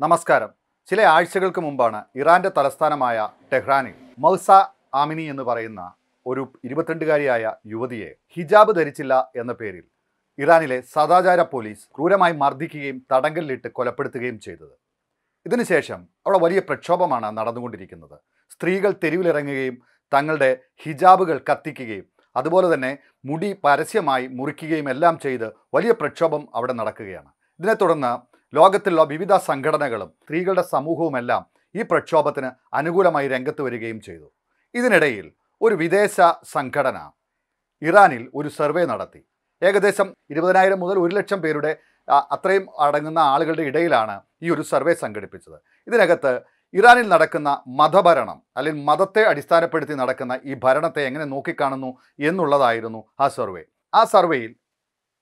നമസ്കാരം. ചില ആഴ്ചകൾക്ക് മുമ്പാണ് ഇറാന്റെ തലസ്ഥാനമായ ടെഹ്റാനിൽ മൗസ ആമിനി എന്ന് പറയുന്ന ഒരു ഇരുപത്തിരണ്ടുകാരിയായ യുവതിയെ ഹിജാബ് ധരിച്ചില്ല എന്ന പേരിൽ ഇറാനിലെ സദാചാര പോലീസ് ക്രൂരമായി മർദ്ദിക്കുകയും തടങ്കലിലിട്ട് കൊലപ്പെടുത്തുകയും ചെയ്തത്. ഇതിനുശേഷം അവിടെ വലിയ പ്രക്ഷോഭമാണ് നടന്നുകൊണ്ടിരിക്കുന്നത്. സ്ത്രീകൾ തെരുവിലിറങ്ങുകയും തങ്ങളുടെ ഹിജാബുകൾ കത്തിക്കുകയും അതുപോലെ തന്നെ മുടി പരസ്യമായി മുറിക്കുകയും എല്ലാം ചെയ്ത് വലിയ പ്രക്ഷോഭം അവിടെ നടക്കുകയാണ്. ഇതിനെ തുടർന്ന് ലോകത്തിലുള്ള വിവിധ സംഘടനകളും സ്ത്രീകളുടെ സമൂഹവുമെല്ലാം ഈ പ്രക്ഷോഭത്തിന് അനുകൂലമായി രംഗത്ത് വരികയും ചെയ്തു. ഇതിനിടയിൽ ഒരു വിദേശ സംഘടന ഇറാനിൽ ഒരു സർവേ നടത്തി. ഏകദേശം ഇരുപതിനായിരം മുതൽ ഒരു ലക്ഷം പേരുടെ അത്രയും അടങ്ങുന്ന ആളുകളുടെ ഇടയിലാണ് ഈ ഒരു സർവേ സംഘടിപ്പിച്ചത്. ഇതിനകത്ത് ഇറാനിൽ നടക്കുന്ന മതഭരണം അല്ലെങ്കിൽ മതത്തെ അടിസ്ഥാനപ്പെടുത്തി നടക്കുന്ന ഈ ഭരണത്തെ എങ്ങനെ നോക്കിക്കാണുന്നു എന്നുള്ളതായിരുന്നു ആ സർവേ. ആ സർവേയിൽ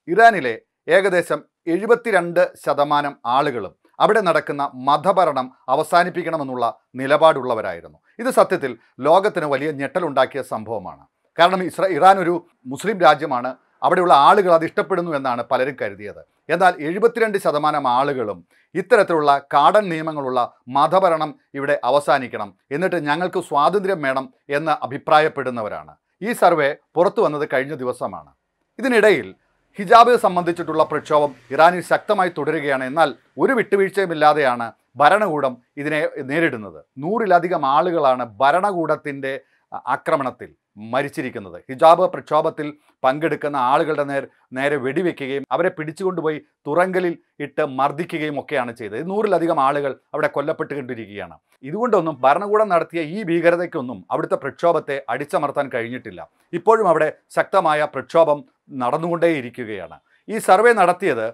ഇറാനിലെ ഏകദേശം എഴുപത്തിരണ്ട് ശതമാനം ആളുകളും അവിടെ നടക്കുന്ന മതഭരണം അവസാനിപ്പിക്കണമെന്നുള്ള നിലപാടുള്ളവരായിരുന്നു. ഇത് സത്യത്തിൽ ലോകത്തിന് വലിയ ഞെട്ടലുണ്ടാക്കിയ സംഭവമാണ്. കാരണം ഇസ്ര ഇറാൻ ഒരു മുസ്ലിം രാജ്യമാണ്. അവിടെയുള്ള ആളുകൾ അത് ഇഷ്ടപ്പെടുന്നു എന്നാണ് പലരും കരുതിയത്. എന്നാൽ എഴുപത്തിരണ്ട് ശതമാനം ആളുകളും ഇത്തരത്തിലുള്ള കാടൻ നിയമങ്ങളുള്ള മതഭരണം ഇവിടെ അവസാനിക്കണം എന്നിട്ട് ഞങ്ങൾക്ക് സ്വാതന്ത്ര്യം വേണം എന്ന് അഭിപ്രായപ്പെടുന്നവരാണ്. ഈ സർവേ പുറത്തു വന്നത് കഴിഞ്ഞ ദിവസമാണ്. ഇതിനിടയിൽ ഹിജാബ് സംബന്ധിച്ചിട്ടുള്ള പ്രക്ഷോഭം ഇറാനിൽ ശക്തമായി തുടരുകയാണ്. എന്നാൽ ഒരു വിട്ടുവീഴ്ചയുമില്ലാതെയാണ് ഭരണകൂടം ഇതിനെ നേരിടുന്നത്. നൂറിലധികം ആളുകളാണ് ഭരണകൂടത്തിന്റെ ആക്രമണത്തിൽ മരിച്ചിരിക്കുന്നത്. ഹിജാബ് പ്രക്ഷോഭത്തിൽ പങ്കെടുക്കുന്ന ആളുകളുടെ നേർ നേരെ വെടിവെക്കുകയും അവരെ പിടിച്ചുകൊണ്ടുപോയി തുറങ്കലിൽ ഇട്ട് മർദ്ദിക്കുകയും ഒക്കെയാണ് ചെയ്തത്. നൂറിലധികം ആളുകൾ അവിടെ കൊല്ലപ്പെട്ടുകൊണ്ടിരിക്കുകയാണ്. ഇതുകൊണ്ടൊന്നും ഭരണകൂടം നടത്തിയ ഈ ഭീകരതയ്ക്കൊന്നും അവിടുത്തെ പ്രക്ഷോഭത്തെ അടിച്ചമർത്താൻ കഴിഞ്ഞിട്ടില്ല. ഇപ്പോഴും അവിടെ ശക്തമായ പ്രക്ഷോഭം നടന്നുകൊണ്ടേയിരിക്കുകയാണ്. ഈ സർവേ നടത്തിയത്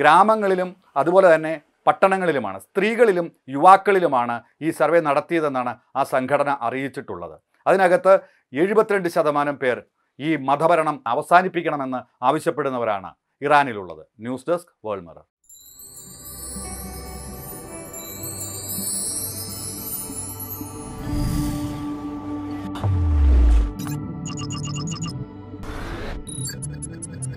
ഗ്രാമങ്ങളിലും അതുപോലെ തന്നെ പട്ടണങ്ങളിലുമാണ്. സ്ത്രീകളിലും യുവാക്കളിലുമാണ് ഈ സർവേ നടത്തിയതെന്നാണ് ആ സംഘടന അറിയിച്ചിട്ടുള്ളത്. അതിനകത്ത് എഴുപത്തിരണ്ട് ശതമാനം പേർ ഈ മതഭരണം അവസാനിപ്പിക്കണമെന്ന് ആവശ്യപ്പെടുന്നവരാണ് ഇറാനിലുള്ളത് news desk world mirror Thank you.